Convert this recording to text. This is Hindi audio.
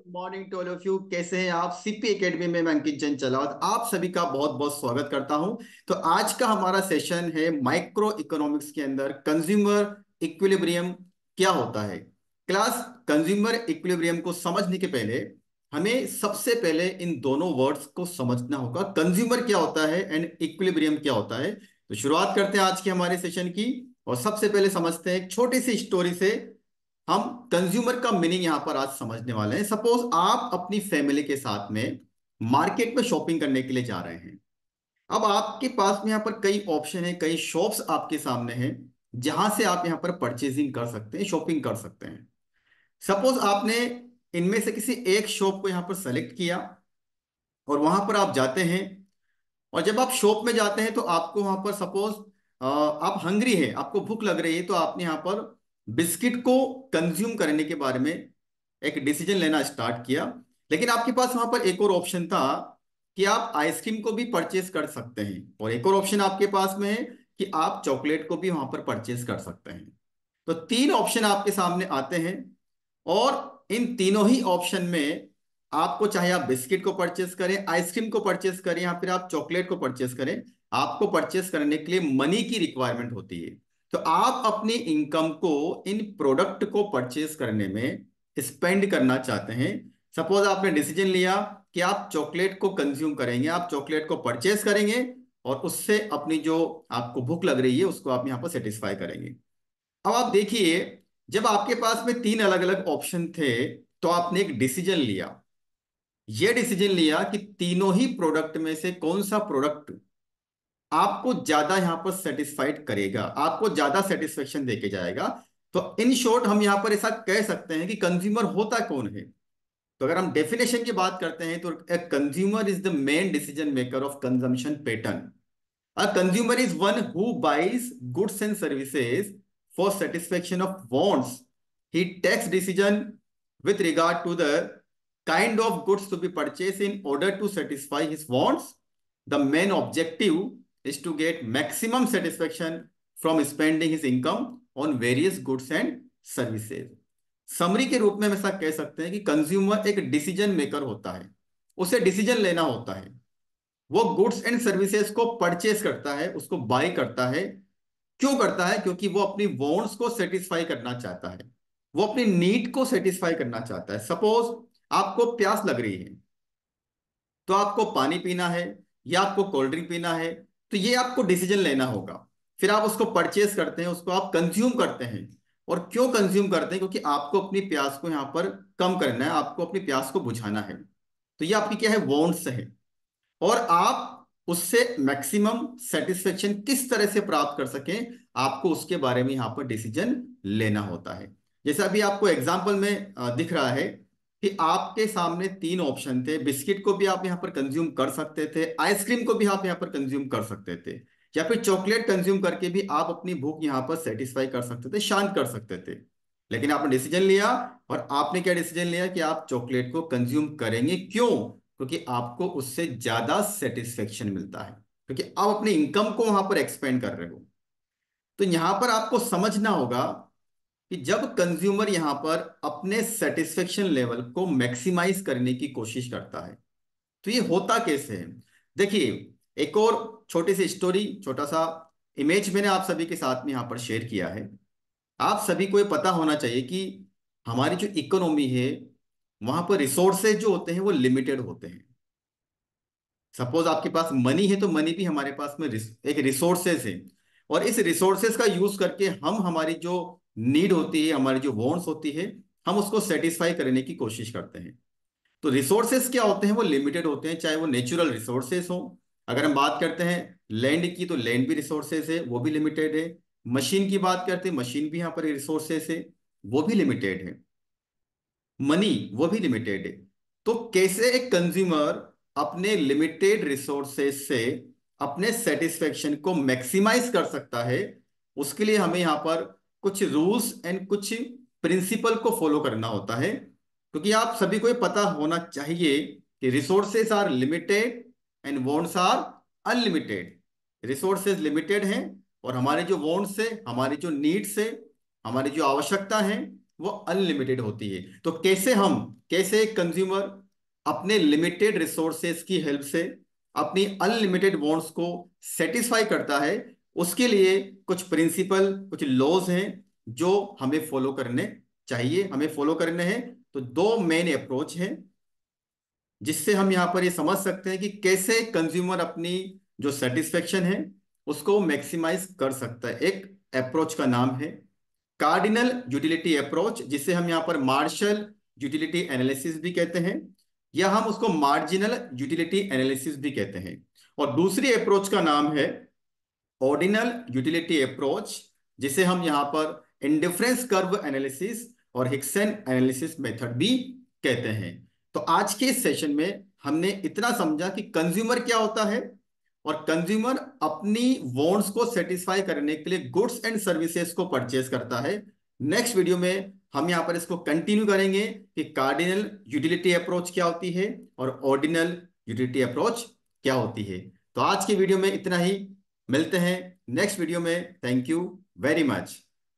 Good morning to all of you. कैसे हैं आप? सीपी एकेडमी में मैं अंकित जैन चलावत आप सभी का बहुत बहुत स्वागत करता हूँ। तो आज का हमारा सेशन है माइक्रो इकोनॉमिक्स के अंदर। कंज्यूमर इक्विलिब्रियम क्या होता है? क्लास कंज्यूमर इक्विलिब्रियम को समझने के पहले हमें सबसे पहले इन दोनों वर्ड्स को समझना होगा। कंज्यूमर क्या होता है एंड इक्विलिब्रियम क्या होता है? तो शुरुआत करते हैं आज के हमारे सेशन की। और सबसे पहले समझते हैं एक छोटी सी स्टोरी से हम कंज्यूमर का मीनिंग यहाँ पर आज समझने वाले हैं। सपोज़ आप अपनी फैमिली के साथ में मार्केट में शॉपिंग करने के लिए जा रहे हैं। अब आपके पास में यहाँ पर कई ऑप्शन है, कई शॉप्स आपके सामने हैं, जहाँ से आप यहाँ पर परचेजिंग कर सकते हैं शॉपिंग कर सकते हैं। सपोज़ आपने इनमें से किसी एक शॉप को यहाँ पर सेलेक्ट किया और वहाँ पर आप जाते हैं और जब आप शॉप में जाते हैं तो आपको वहाँ पर सपोज़ आप हंग्री है, आपको भूख लग रही है तो आपने यहाँ पर बिस्किट को कंज्यूम करने के बारे में एक डिसीज़न लेना स्टार्ट किया। लेकिन आपके पास वहाँ पर एक और ऑप्शन था कि आप आइसक्रीम को भी परचेज कर सकते हैं। और एक और ऑप्शन आपके पास में है कि आप चॉकलेट को भी वहाँ पर परचेज कर सकते हैं। तो तीन ऑप्शन आपके सामने आते हैं और इन तीनों ही ऑप्शन में आपको चाहे आप बिस्किट को परचेस करें, आइसक्रीम को परचेस करें या फिर आप चॉकलेट को परचेस करें, आपको परचेस करने के लिए मनी की रिक्वायरमेंट होती है। तो आप अपनी इनकम को इन प्रोडक्ट को परचेज करने में स्पेंड करना चाहते हैं। सपोज़ आपने डिसीज़न लिया कि आप चॉकलेट को कंज्यूम करेंगे, आप चॉकलेट को परचेज करेंगे और उससे अपनी जो आपको भूख लग रही है, उसको आप यहाँ पर सेटिस्फाई करेंगे। अब आप देखिए, जब आपके पास में तीन अलग अलग ऑप्शन थे तो आपने एक डिसीज़न लिया। यह डिसीज़न लिया कि तीनों ही प्रोडक्ट में से कौन सा प्रोडक्ट आपको ज़्यादा यहाँ पर सेटिस्फाइड करेगा, आपको ज़्यादा सेटिस्फेक्शन देके जाएगा। तो इन शॉर्ट हम यहाँ पर ऐसा कह सकते हैं कि कंज्यूमर होता कौन है? तो अगर हम डेफिनेशन की बात करते हैं तो consumer is the main decision maker of consumption pattern a consumer is one who buys goods and services for satisfaction of wants he takes decision with regard to the kind of goods to be purchased in order to satisfy his wants. The main objective is to get maximum satisfaction from spending his income on various goods and services. Summary के रूप में ऐसा कह सकते हैं कि कंज्यूमर एक डिसीज़न मेकर होता है। उसे डिसीज़न लेना होता है। वो गुड्स एंड सर्विसेज़ को परचेस करता है, उसको बाय करता है। क्यों करता है? क्योंकि वो अपनी वॉन्ट्स को सेटिस्फाई करना चाहता है। वो अपनी नीड को सेटिस्फाई करना चाहता है। सपोज़ आपको प्यास लग रही है तो आपको पानी पीना है या आपको कोल्ड ड्रिंक पीना है तो ये आपको डिसीज़न लेना होगा। फिर आप उसको परचेज करते हैं, उसको आप कंज्यूम करते हैं। और क्यों कंज्यूम करते हैं? क्योंकि आपको अपनी प्यास को यहाँ पर कम करना है, आपको अपनी प्यास को बुझाना है। तो ये आपकी क्या है? वॉन्ट्स है। और आप उससे मैक्सिमम सेटिस्फेक्शन किस तरह से प्राप्त कर सकें, आपको उसके बारे में यहाँ पर डिसीज़न लेना होता है। जैसे अभी आपको एग्ज़ाम्पल में दिख रहा है कि आपके सामने तीन ऑप्शन थे। बिस्किट को भी आप यहाँ पर कंज्यूम कर सकते थे। आइसक्रीम को भी आप यहाँ पर कंज्यूम कर सकते थे। या फिर चॉकलेट कंज्यूम करके भी आप अपनी भूख यहाँ पर सेटिस्फाई कर सकते थे, शांत कर सकते थे। लेकिन आपने डिसीज़न लिया और आपने क्या डिसीज़न लिया कि आप चॉकलेट को कंज्यूम करेंगे? क्यों? क्योंकि आपको उससे ज़्यादा सेटिस्फेक्शन मिलता है। क्योंकि आप अपने इनकम को वहाँ पर एक्सपेंड कर रहे हो। तो यहाँ पर आपको समझना होगा कि जब कंज्यूमर यहाँ पर अपने सेटिस्फेक्शन लेवल को मैक्सिमाइज करने की कोशिश करता है तो ये होता कैसे है? देखिए, एक और छोटी सी स्टोरी छोटा सा इमेज मैंने आप सभी के साथ में यहाँ पर शेयर किया है। आप सभी को ये पता होना चाहिए कि हमारी जो इकोनॉमी है, वहाँ पर रिसोर्सेज जो होते हैं वो लिमिटेड होते हैं। सपोज़ आपके पास मनी है तो मनी भी हमारे पास में एक रिसोर्सेज है। और इस रिसोर्सेज का यूज़ करके हम हमारी जो नीड होती है, हमारी जो वॉन्ट्स होती है, हम उसको सेटिस्फाई करने की कोशिश करते हैं। तो रिसोर्सेस क्या होते हैं? वो लिमिटेड होते हैं, चाहे वो नेचुरल रिसोर्सेस हो। अगर हम बात करते हैं लैंड की तो लैंड भी रिसोर्सेस है, वो भी लिमिटेड है। मशीन की बात करते हैं मशीन भी यहाँ पर रिसोर्सेस है, वो भी लिमिटेड है। मनी वो भी लिमिटेड है। तो कैसे एक कंज्यूमर अपने लिमिटेड रिसोर्सेस से अपने सेटिस्फेक्शन को मैक्सिमाइज कर सकता है, उसके लिए हमें यहाँ पर कुछ रूल्स एंड कुछ प्रिंसिपल को फॉलो करना होता है, क्योंकि आप सभी को ये पता होना चाहिए कि resources are limited and wants are unlimited resources limited हैं और हमारे जो वॉन्ट्स है, हमारी जो नीड्स है, हमारी जो आवश्यकता है, वो अनलिमिटेड होती है। तो कैसे हम, कैसे एक कंज्यूमर अपने लिमिटेड रिसोर्सेज की हेल्प से अपनी अनलिमिटेड वॉन्ट्स को सेटिस्फाई करता है उसके लिए कुछ प्रिंसिपल, कुछ लॉज हैं जो हमें फॉलो करने चाहिए, हमें फॉलो करने हैं। तो दो मेन अप्रोच हैं, जिससे हम यहाँ पर ये समझ सकते हैं कि कैसे कंज्यूमर अपनी जो सेटिस्फेक्शन है, उसको मैक्सिमाइज कर सकता है। एक अप्रोच का नाम है कार्डिनल यूटिलिटी अप्रोच जिसे हम यहाँ पर मार्शल यूटिलिटी एनालिसिस भी कहते हैं, या हम उसको मार्जिनल यूटिलिटी एनालिसिस भी कहते हैं। और दूसरी अप्रोच का नाम है ऑर्डिनल यूटिलिटी अप्रोच, जिसे हम यहाँ पर इंडिफरेंस कर्व एनालिसिस और हिक्सन एनालिसिस मेथड भी कहते हैं। तो आज के इस सेशन में हमने इतना समझा कि कंज्यूमर क्या होता है और कंज्यूमर अपनी वॉन्ट्स को सेटिस्फाई करने के लिए गुड्स एंड सर्विसेज़ को परचेज करता है। नेक्स्ट वीडियो में हम यहाँ पर इसको कंटिन्यू करेंगे कि कार्डिनल यूटिलिटी अप्रोच क्या होती है और ऑर्डिनल यूटिलिटी अप्रोच क्या होती है। तो आज की वीडियो में इतना ही। मिलते हैं नेक्स्ट वीडियो में. Thank you very much